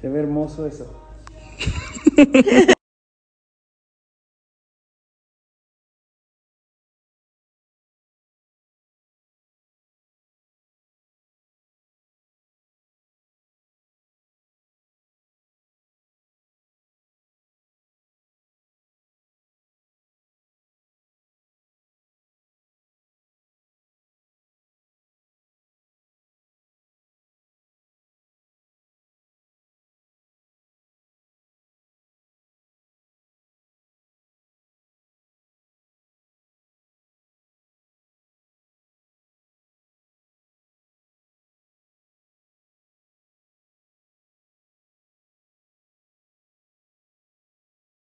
Se ve hermoso eso.